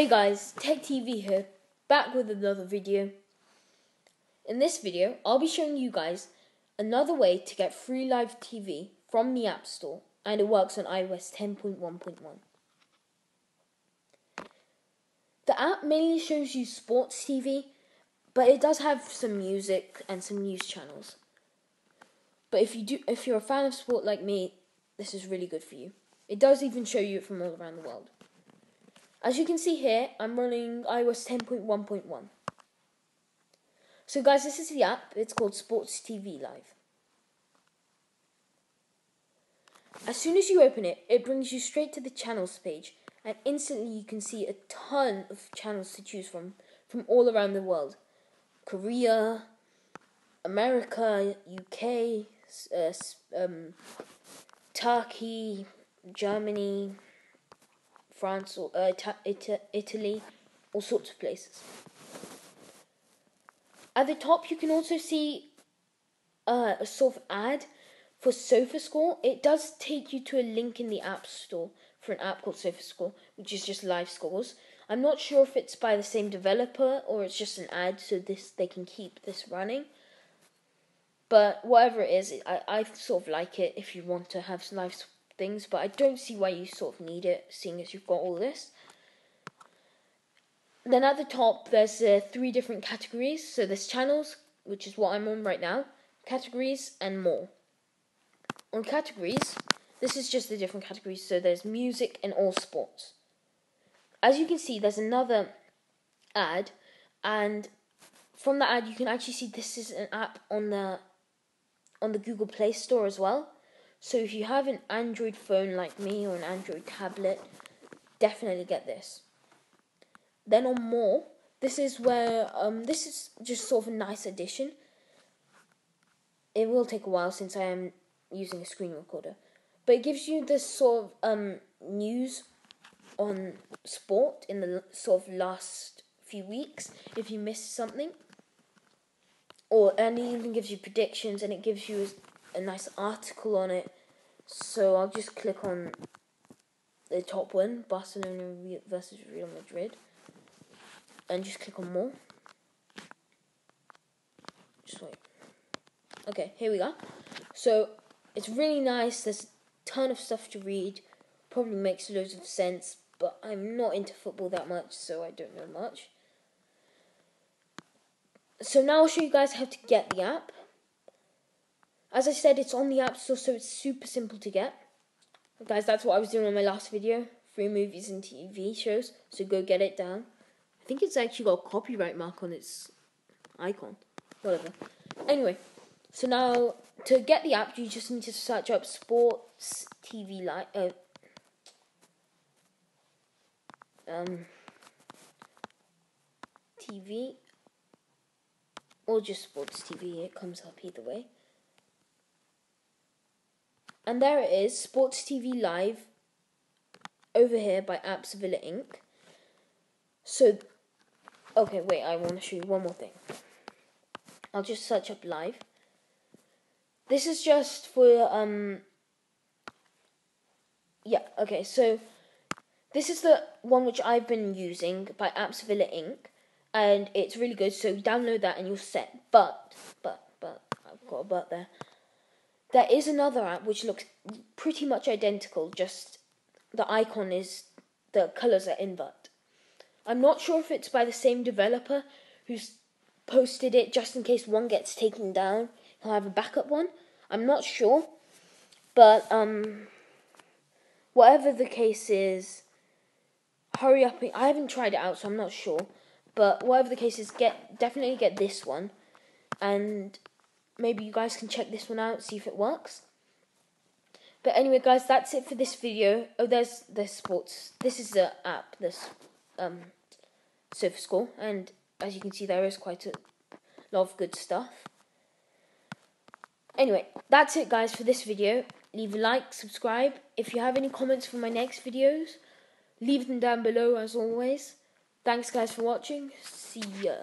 Hey guys, Tech TV here, back with another video. In this video, I'll be showing you guys another way to get free live TV from the App Store, and it works on iOS 10.1.1. The app mainly shows you sports TV, but it does have some music and some news channels. But if you do, if you're a fan of sport like me, this is really good for you. It does even show you it from all around the world. As you can see here, I'm running iOS 10.1.1. So guys, this is the app. It's called Sports TV Live. As soon as you open it, it brings you straight to the channels page, and instantly you can see a ton of channels to choose from from all around the world. Korea, America, UK, uh, um, Turkey, Germany, France, or uh, Italy, all sorts of places. At the top, you can also see uh, a sort of ad for SofaScore. It does take you to a link in the App Store for an app called SofaScore, which is just live scores. I'm not sure if it's by the same developer or it's just an ad so this they can keep this running. But whatever it is, I, I sort of like it if you want to have live things, but I don't see why you sort of need it, seeing as you've got all this. Then at the top, there's uh, three different categories. So there's channels, which is what I'm on right now, categories, and more. On categories, this is just the different categories. So there's music and all sports. As you can see, there's another ad, and from that ad, you can actually see this is an app on the on the Google Play Store as well. So if you have an Android phone like me or an Android tablet, definitely get this. Then on more, this is where um, this is just sort of a nice addition. It will take a while since I am using a screen recorder, but it gives you this sort of um, news on sport in the sort of last few weeks if you missed something. Or and it even gives you predictions and it gives you a nice article on it. So I'll just click on the top one, Barcelona versus Real Madrid, and just click on more. Just wait. Okay, here we go. So it's really nice. There's a ton of stuff to read. Probably makes loads of sense, but I'm not into football that much, so I don't know much. So now I'll show you guys how to get the app. As I said, it's on the App Store, so it's super simple to get. Guys, that's what I was doing on my last video. Free movies and TV shows, so go get it down. I think it's actually got a copyright mark on its icon. Whatever. Anyway, so now to get the app, you just need to search up Sports TV Live. Uh, um, TV or just Sports TV. It comes up either way. And there it is, Sports TV Live, over here by Apps Villa Inc. So, okay, wait, I want to show you one more thing. I'll just search up live. This is just for, um, yeah, okay, so this is the one which I've been using by Apps Villa Inc. And it's really good, so download that and you're set. But, but, but, I've got a but there. There is another app which looks pretty much identical, just the icon is the colors are invert. I'm not sure if it's by the same developer who's posted it just in case one gets taken down. He'll have a backup one. I'm not sure, but um, whatever the case is, hurry up. I haven't tried it out, so I'm not sure. But whatever the case is, get definitely get this one, and maybe you guys can check this one out, see if it works. But anyway, guys, that's it for this video. Oh, there's the sports. This is the app, this um, SofaScore, and as you can see, there is quite a lot of good stuff. Anyway, that's it, guys, for this video. Leave a like, subscribe. If you have any comments for my next videos, leave them down below as always. Thanks, guys, for watching. See ya.